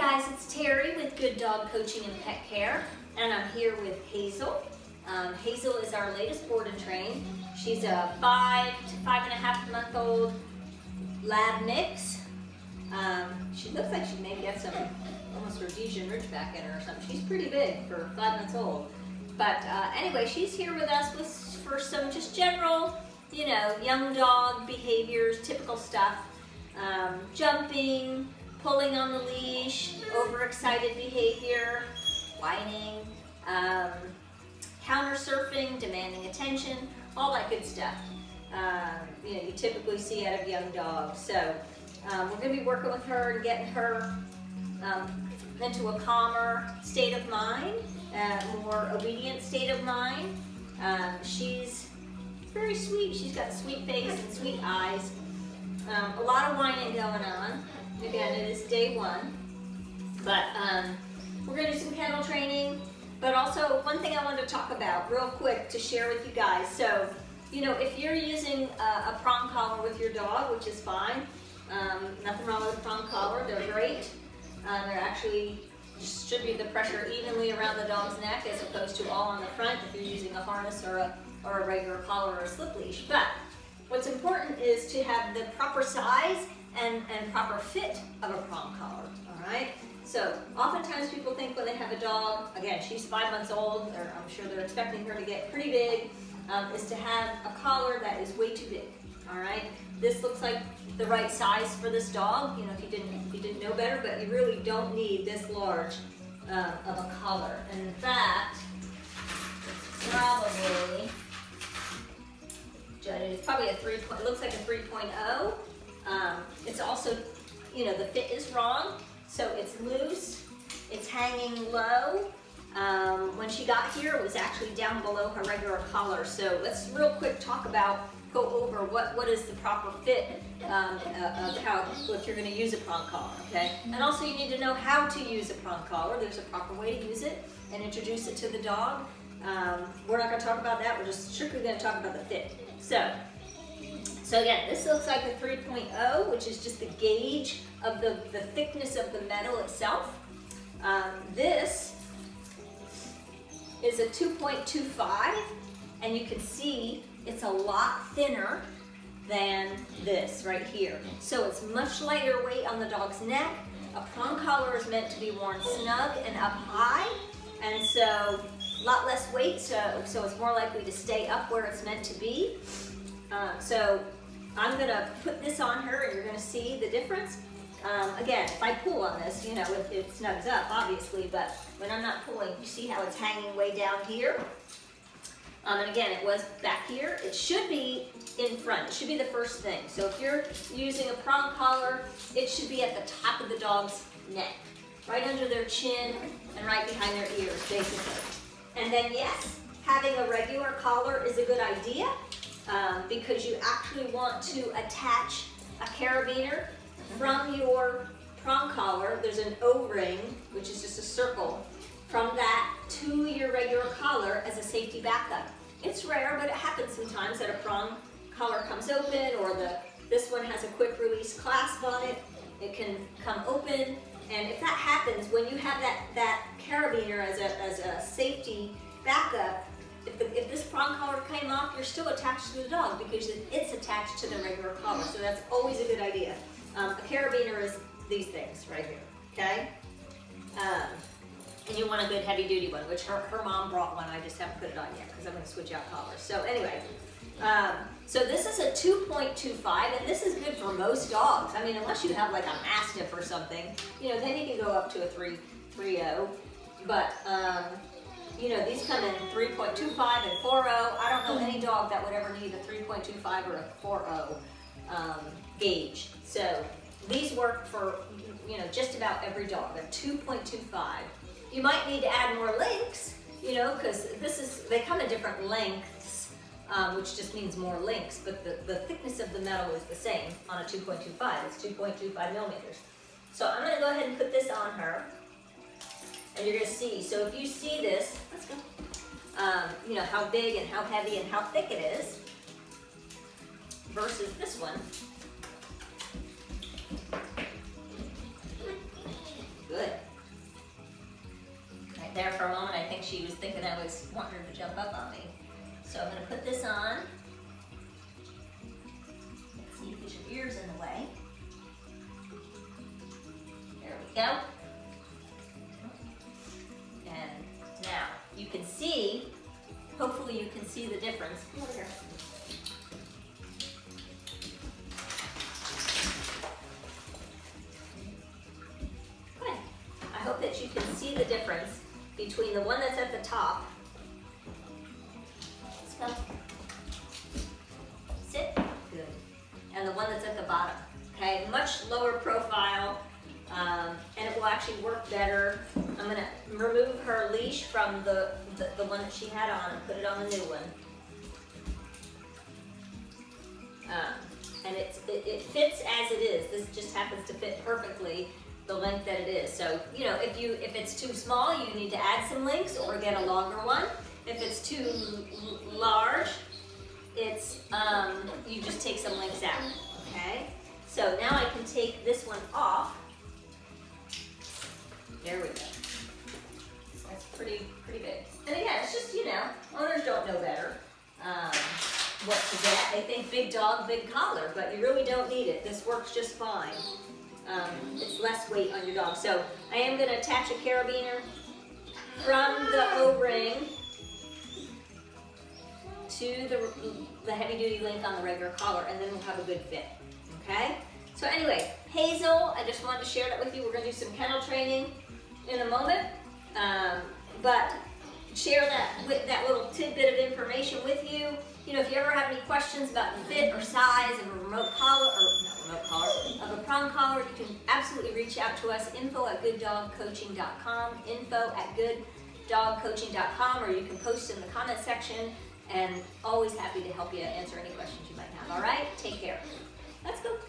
guys, it's Terie with Good Dog Coaching and Pet Care, and I'm here with Hazel. Um, Hazel is our latest board and train. She's a five to five and a half month old lab mix. Um, she looks like she maybe got some almost Rhodesian Ridgeback in her or something. She's pretty big for five months old. But uh, anyway, she's here with us with, for some just general, you know, young dog behaviors, typical stuff. Um, jumping, pulling on the leash, overexcited behavior, whining, um, counter surfing, demanding attention, all that good stuff. Um, you know, you typically see out of young dogs. So um, we're going to be working with her and getting her um, into a calmer state of mind, a more obedient state of mind. Um, she's very sweet. She's got a sweet face and sweet eyes. Um, a lot of whining going on. Again, it is day one. But um, we're going to do some kennel training. But also, one thing I wanted to talk about real quick to share with you guys. So, you know, if you're using a, a prong collar with your dog, which is fine, um, nothing wrong with a prong collar, they're great. Uh, they're actually distribute the pressure evenly around the dog's neck as opposed to all on the front if you're using a harness or a, or a regular collar or a slip leash. But what's important is to have the proper size and, and proper fit of a prong collar, all right? So oftentimes people think when they have a dog, again, she's five months old, or I'm sure they're expecting her to get pretty big, um, is to have a collar that is way too big, all right? This looks like the right size for this dog, you know, if you didn't, if you didn't know better, but you really don't need this large uh, of a collar. And in fact, it's probably, it's probably a three, point, it looks like a 3.0. You know, the fit is wrong, so it's loose, it's hanging low. Um, when she got here, it was actually down below her regular collar. So let's real quick talk about, go over what, what is the proper fit um, uh, of how, if you're gonna use a prong collar, okay? And also you need to know how to use a prong collar. There's a proper way to use it and introduce it to the dog. Um, we're not gonna talk about that, we're just strictly gonna talk about the fit. So, so again, this looks like a 3.0, which is just the gauge of the, the thickness of the metal itself. Um, this is a 2.25, and you can see it's a lot thinner than this right here. So it's much lighter weight on the dog's neck. A prong collar is meant to be worn snug and up high, and so a lot less weight, so, so it's more likely to stay up where it's meant to be. Uh, so I'm gonna put this on her and you're gonna see the difference. Um, again, if I pull on this, you know, it, it snugs up, obviously, but when I'm not pulling, you see how it's hanging way down here? Um, and again, it was back here. It should be in front. It should be the first thing. So if you're using a prong collar, it should be at the top of the dog's neck, right under their chin and right behind their ears, basically. And then yes, having a regular collar is a good idea um, because you actually want to attach a carabiner from your prong collar. There's an O-ring, which is just a circle, from that to your regular collar as a safety backup. It's rare, but it happens sometimes that a prong collar comes open or the this one has a quick release clasp on it. It can come open. And if that happens, when you have that, that carabiner as a, as a safety backup, prong collar came off, you're still attached to the dog because it's attached to the regular collar. So that's always a good idea. Um, a carabiner is these things right here, okay? Um, and you want a good heavy duty one, which her, her mom brought one. I just haven't put it on yet because I'm going to switch out collars. So anyway, um, so this is a 2.25 and this is good for most dogs. I mean, unless you have like a Mastiff or something, you know, then you can go up to a 3, 3.0. But um, you know, these come in 3.25 and 4.0. I don't know any dog that would ever need a 3.25 or a 4.0 um, gauge. So these work for, you know, just about every dog, a 2.25. You might need to add more links, you know, because this is, they come in different lengths, um, which just means more links, but the, the thickness of the metal is the same on a 2.25. It's 2.25 millimeters. So I'm going to go ahead and put this on her and you're gonna see. So if you see this, let's go. Um, you know, how big and how heavy and how thick it is versus this one. Good. Right there for a moment. I think she was thinking I was wanting her to jump up on me. So I'm gonna put this on. Let's see, get your ears in the way. There we go. Hopefully you can see the difference. Good. I hope that you can see the difference between the one that's at the top. Let's go. Sit. Good. And the one that's at the bottom. Okay, much lower profile, um, and it will actually work better. I'm gonna remove her leash from the, the, the one that she had on and put it on the new one. Um, and it, it fits as it is. This just happens to fit perfectly the length that it is. So, you know, if you if it's too small, you need to add some links or get a longer one. If it's too large, it's um, you just take some links out. Okay. So now I can take this one off. There we go. That's pretty pretty big. And again, it's just you know owners don't know better. Um, what to get. They think big dog, big collar, but you really don't need it. This works just fine. Um, it's less weight on your dog. So I am going to attach a carabiner from the O-ring to the, the heavy duty link on the regular collar and then we'll have a good fit. Okay? So anyway, Hazel, I just wanted to share that with you. We're going to do some kennel training in a moment. Um, but share that with that little tidbit of information with you. You know, if you ever have any questions about the fit or size of a remote collar, or not remote collar, of a prong collar, you can absolutely reach out to us, info at gooddogcoaching.com, info at gooddogcoaching.com, or you can post in the comment section, and always happy to help you answer any questions you might have. All right? Take care. Let's go.